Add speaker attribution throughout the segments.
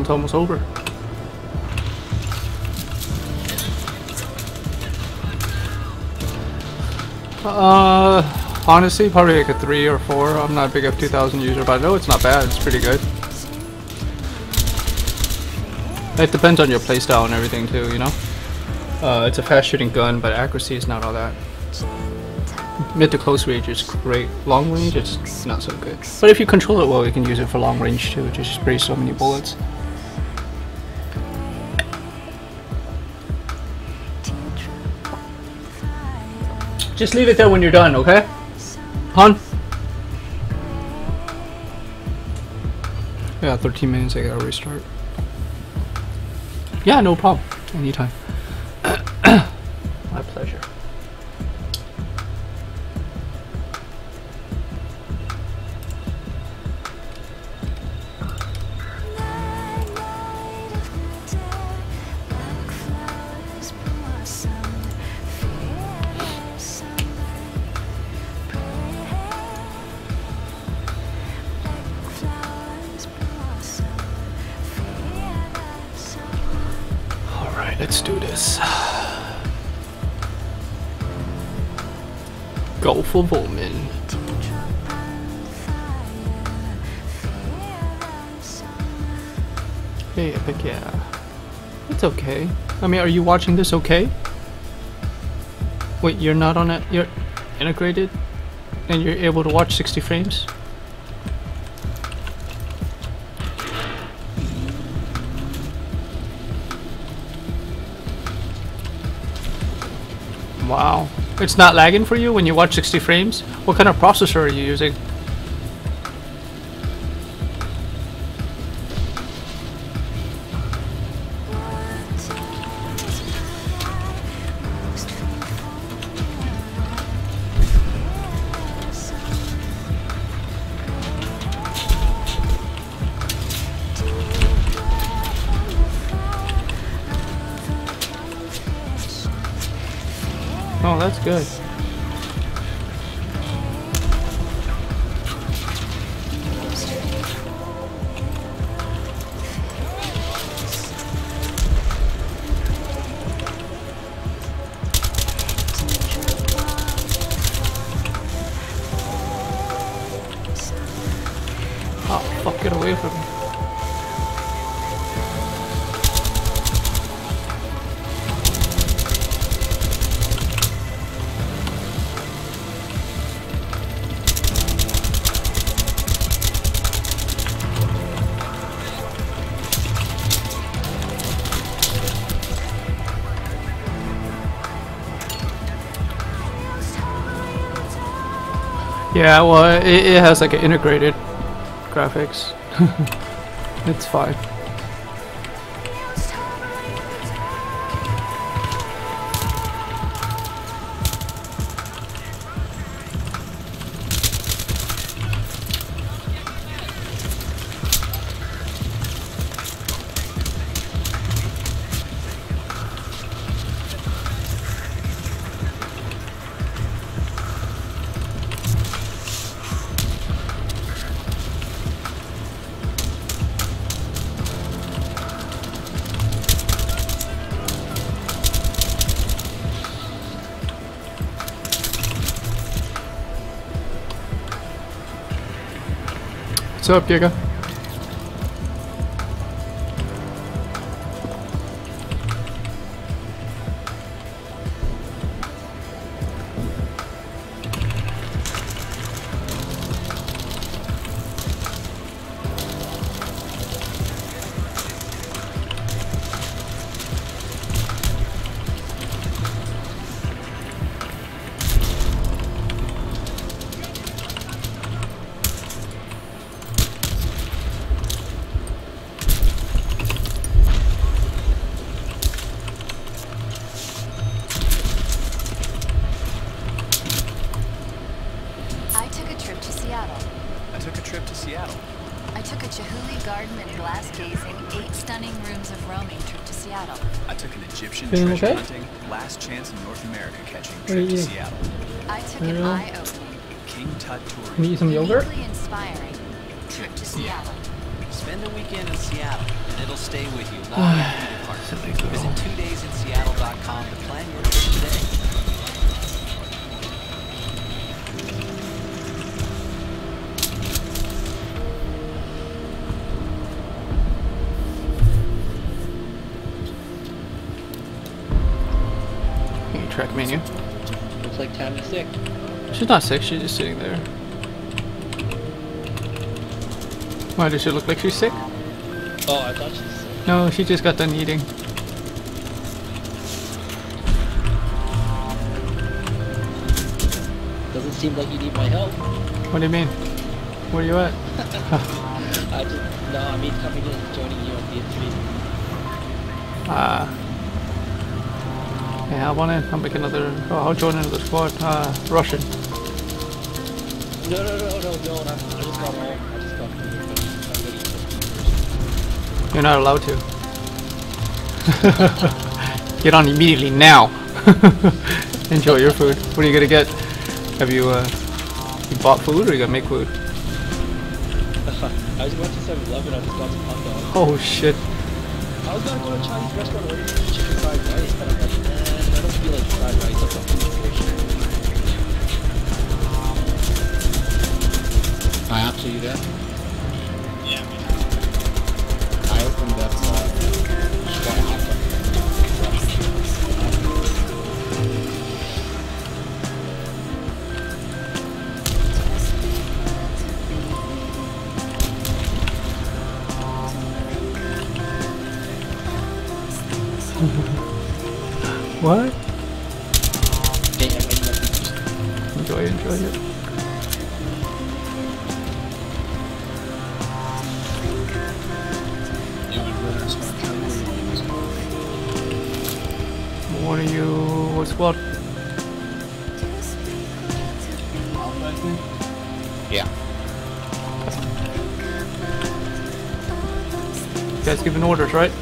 Speaker 1: It's almost over. Uh, honestly, probably like a 3 or 4. I'm not a big F2000 user, but I know it's not bad. It's pretty good. It depends on your playstyle and everything too, you know? Uh, it's a fast shooting gun, but accuracy is not all that. Mid to close range is great. Long range, it's not so good. But if you control it well, you can use it for long range too, just spray so many bullets. Just leave it there when you're done, okay? Hun? Yeah, 13 minutes, I gotta restart. Yeah, no problem. Anytime. Let's do this. Go for Volman. Hey, Epic, yeah. It's okay. I mean, are you watching this okay? Wait, you're not on it? You're integrated? And you're able to watch 60 frames? Wow. It's not lagging for you when you watch 60 frames? What kind of processor are you using? That's good. Oh, fuck, get away from me. Yeah, well, it, it has like an integrated graphics. it's fine. What's up, Giga?
Speaker 2: Garden and glass gazing, eight stunning rooms of roaming trip to Seattle.
Speaker 3: I took an Egyptian
Speaker 1: Feeling
Speaker 3: treasure
Speaker 1: okay?
Speaker 3: hunting, last chance in North America catching
Speaker 1: What are you
Speaker 3: trip to? Seattle.
Speaker 2: I took an
Speaker 1: Yeah.
Speaker 2: eye-opening,
Speaker 3: King Tut
Speaker 1: Can you
Speaker 3: touring.
Speaker 1: eat some yogurt?
Speaker 2: inspiring trip to Seattle.
Speaker 3: Spend a weekend in Seattle, and it'll stay with you long after you depart.
Speaker 1: Silly girl.
Speaker 3: Visit twodaysinseattle.com to plan your trip today.
Speaker 1: Menu.
Speaker 4: Looks like Tammy's sick.
Speaker 1: She's not sick, she's just sitting there. Why does she look like she's sick?
Speaker 4: Oh, I thought she's sick.
Speaker 1: No, she just got done eating.
Speaker 4: Doesn't seem like you need my help.
Speaker 1: What do you mean? Where are you at?
Speaker 4: I just no, I mean coming in and joining you on D3.
Speaker 1: Ah. Yeah, I wanna I'll make another oh I'll join another squad. Uh Russian.
Speaker 4: No, no, no, no, no. I just got home. I just got food. I'm ready to
Speaker 1: You're not allowed to. get on immediately now. Enjoy your food. What are you gonna get? Have you uh you bought food or you gonna make food?
Speaker 4: I just went to 7-Eleven. I just got some hot dogs.
Speaker 1: Oh shit.
Speaker 4: I was gonna go to a Chinese restaurant order some chicken fried rice,
Speaker 5: are you there? You
Speaker 1: what squad?
Speaker 5: Alpha, I think? Yeah.
Speaker 1: You guys giving orders, right?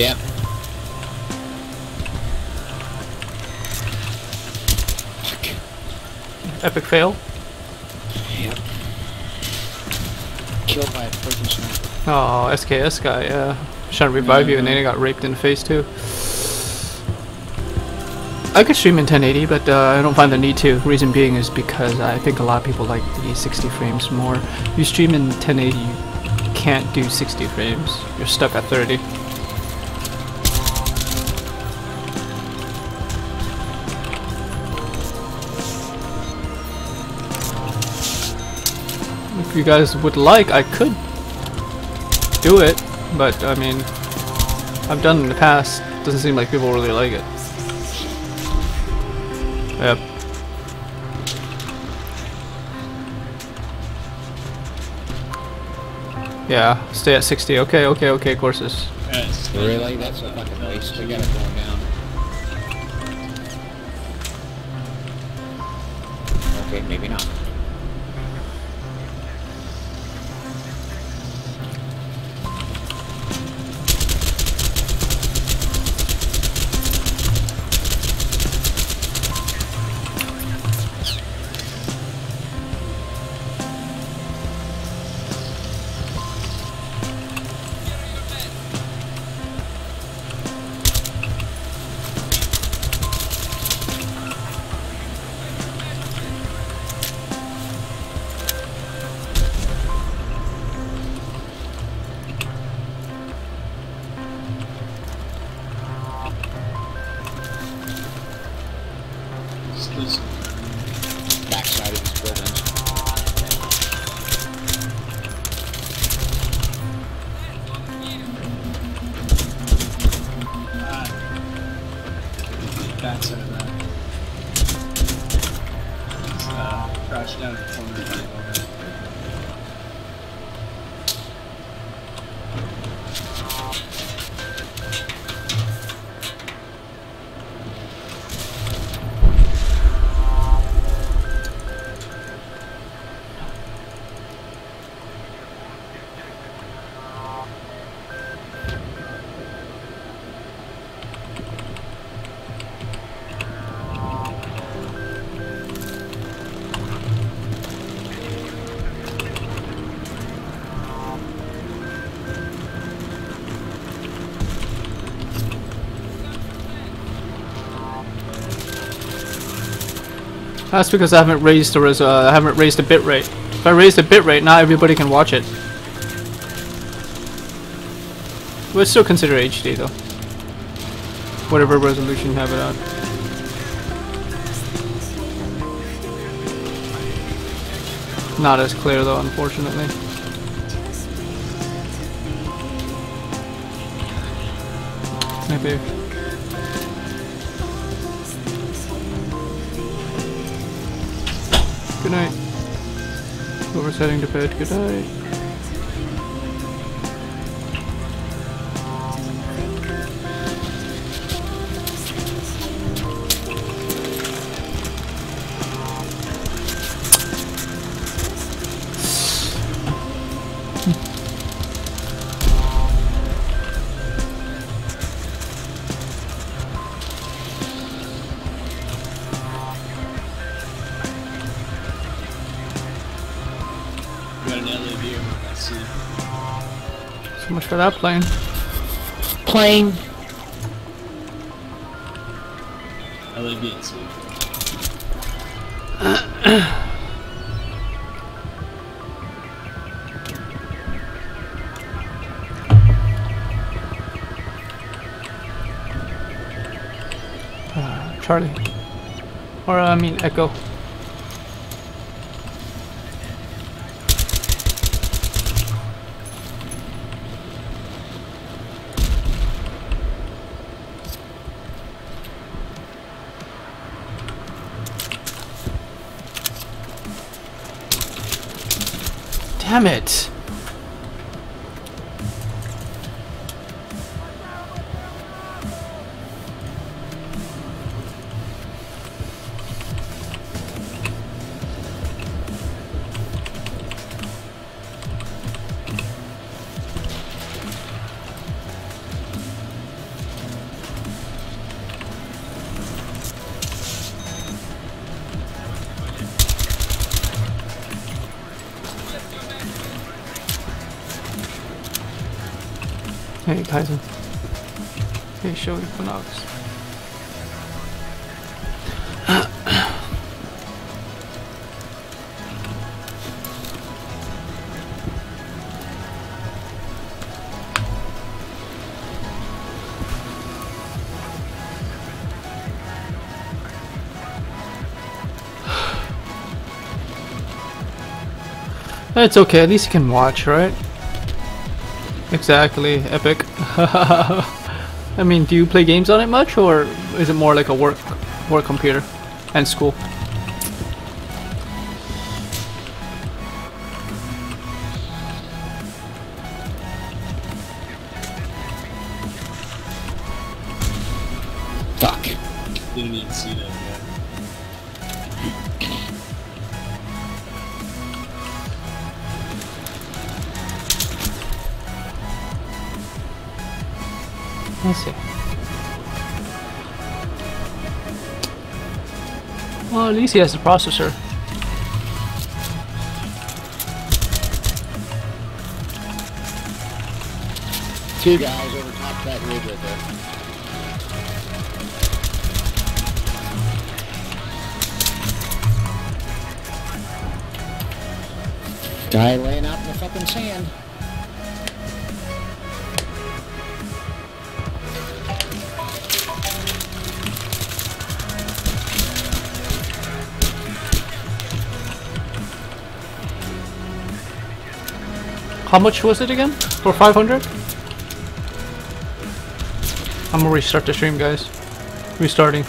Speaker 5: Yep.
Speaker 1: Epic fail.
Speaker 5: Yep. Killed by a freaking sniper.
Speaker 1: Oh, SKS guy, yeah. Trying to revive you and then he got raped in the face too. I could stream in 1080, but uh, I don't find the need to. Reason being is because I think a lot of people like the 60 frames more. You stream in 1080, you can't do 60 frames. You're stuck at 30. You guys would like, I could do it, but I mean, I've done it in the past. Doesn't seem like people really like it. Yep. Yeah, stay at 60. Okay, okay, okay, courses.
Speaker 5: Really? That's a fucking waste. We got it going down. Okay, maybe not.
Speaker 1: was That's because I haven't raised the res- uh, I haven't raised the bit rate. If I raise the bit rate, now everybody can watch it. We'll still consider HD though. Whatever resolution you have it at. Not as clear though, unfortunately. Maybe. Good night. Whoever's heading to bed, good night. So much for that plane.
Speaker 5: Plane.
Speaker 4: LA B and C.
Speaker 1: Uh, Charlie. Or, uh, I mean, Echo. Damn it! Hey, Kaiser. Hey, show Equinox. It's okay, at least you can watch, right? Exactly, epic. I mean, do you play games on it much, or is it more like a work work computer and school? I see. Well, at least he has the processor.
Speaker 5: Two guys over top of that ridge right there. Guy laying out in the fucking sand.
Speaker 1: How much was it again? For 500? I'm gonna restart the stream, guys. Restarting.